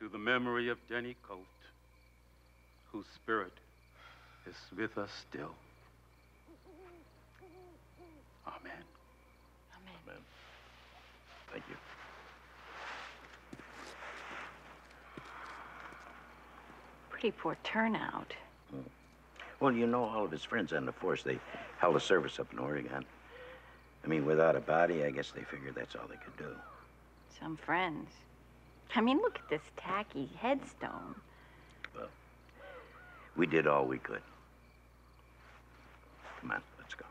to the memory of Denny Colt, whose spirit is with us still. Amen. Amen. Amen. Thank you. Pretty poor turnout. Hmm. Well, you know, all of his friends on the force, they held a service up in Oregon. I mean, without a body, I guess they figured that's all they could do. Some friends. I mean, look at this tacky headstone. Well, We did all we could. Come on, let's go.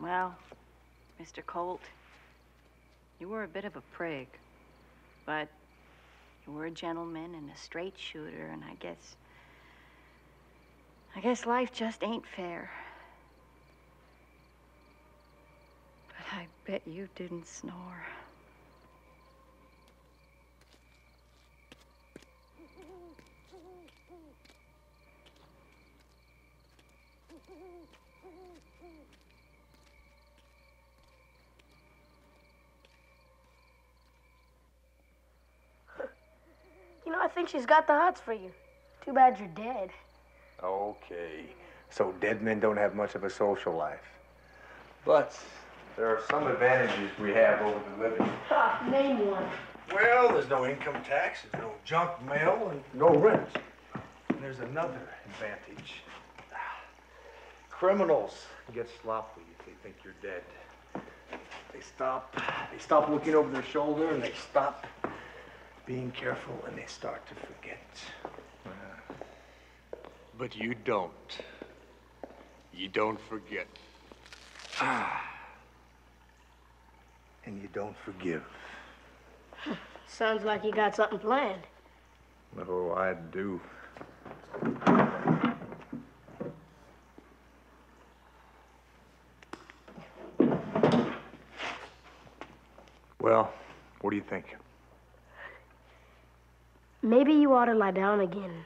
Well, Mr. Colt, you were a bit of a prig, but you were a gentleman and a straight shooter, and I guess. I guess life just ain't fair. But I bet you didn't snore. You know, I think she's got the hots for you. Too bad you're dead. Okay. So dead men don't have much of a social life. But there are some advantages we have over the living. Ha, name one. Well, there's no income tax, there's no junk mail, and no rent. And there's another advantage. Criminals get sloppy if they think you're dead. They stop. They stop looking over their shoulder, and they stop being careful, and they start to forget. But you don't. You don't forget. Ah and you don't forgive. Sounds like you got something planned. Oh, I do. Well, what do you think? Maybe you ought to lie down again.